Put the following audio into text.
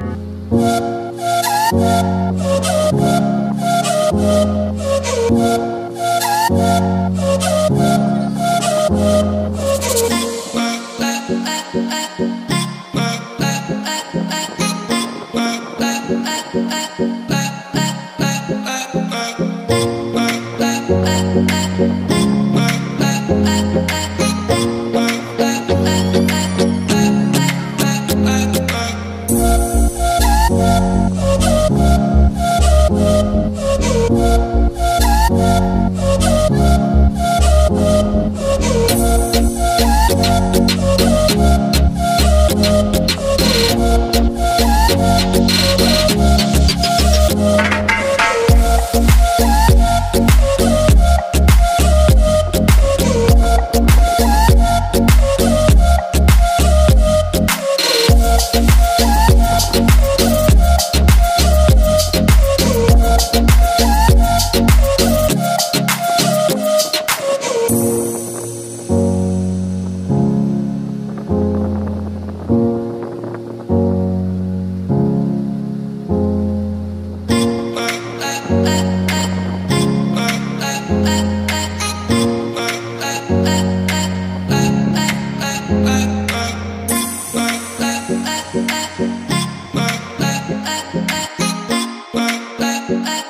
Bye. Bye.